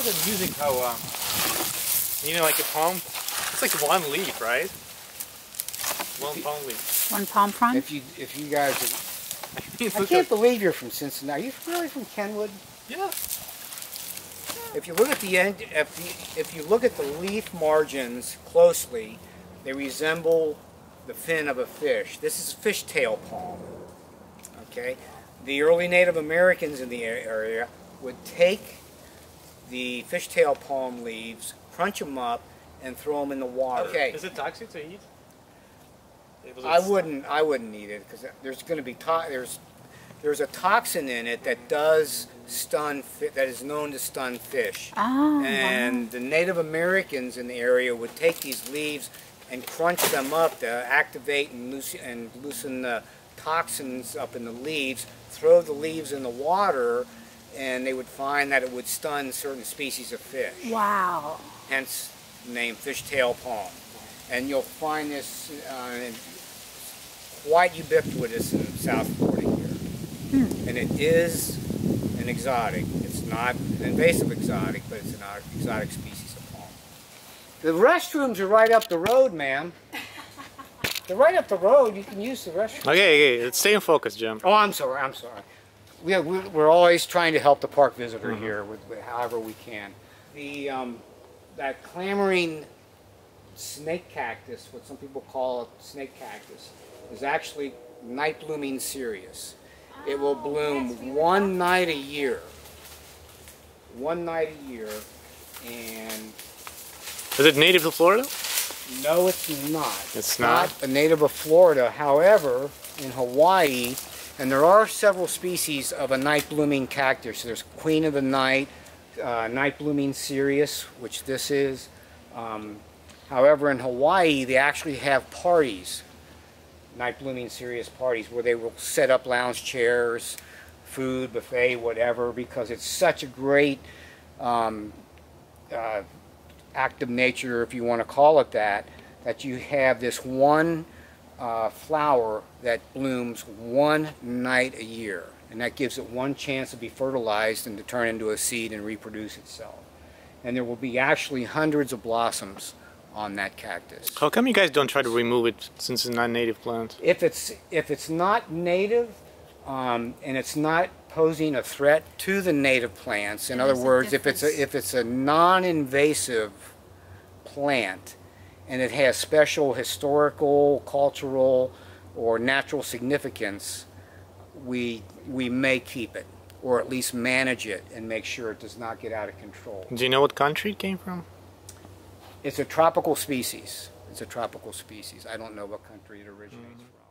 know the music how um, you know like a palm it's like one leaf, right? One palm leaf. One palm frond? If you if you guys, It's I can't believe you're from Cincinnati. Are you really from Kenwood? yeah. If you look at the end, if you, if you look at the leaf margins closely, they resemble the fin of a fish. This is fishtail palm. Okay, the early Native Americans in the area would take the fishtail palm leaves, crunch them up, and throw them in the water. Okay, Is it toxic to eat? It was I a- wouldn't. I wouldn't eat it because there's going to be to- there's there's a toxin in it that does stun fi- that is known to stun fish. Ah, And the Native Americans in the area would take these leaves and crunch them up to activate and loosen, and loosen the toxins up in the leaves, throw the leaves in the water, and they would find that it would stun certain species of fish. wow. Hence the name fishtail palm. And you'll find this uh, quite ubiquitous in South Florida here. And it is an exotic. It's not an invasive exotic, but it's an exotic species of palm. The restrooms are right up the road, ma'am. They're right up the road. You can use the restroom. Okay, okay, stay in focus, Jim. Oh, I'm sorry. I'm sorry. We we- we're always trying to help the park visitor here with, with however we can. The um, that clamoring snake cactus, what some people call a snake cactus, is actually night blooming cereus. It will bloom one night a year. One night a year, and Is it native to Florida? no, it's not. It's not? a native of Florida. However, in Hawaii, and there are several species of a night blooming cactus. There's Queen of the Night, uh, night blooming cereus, which this is. Um, however, in Hawaii, they actually have parties, night blooming cereus parties, where they will set up lounge chairs, food, buffet, whatever, because it's such a great um, uh, act of nature, if you want to call it that, that you have this one uh, flower that blooms one night a year. And that gives it one chance to be fertilized and to turn into a seed and reproduce itself. And there will be actually hundreds of blossoms on that cactus. How come you guys don't try to remove it since it's not native plant? If it's if it's not native um, and it's not posing a threat to the native plants, in There other words, if it's a if it's a non-invasive plant and it has special historical, cultural, or natural significance, we we may keep it or at least manage it and make sure it does not get out of control. Do you know what country it came from? It's a tropical species. It's a tropical species. I don't know what country it originates mm. from.